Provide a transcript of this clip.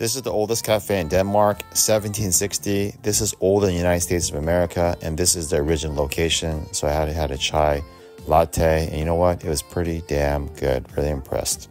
This is the oldest cafe in Denmark, 1760. This is older than the United States of America, and this is the original location. So I had had a chai latte, and you know what? It was pretty damn good. Really impressed.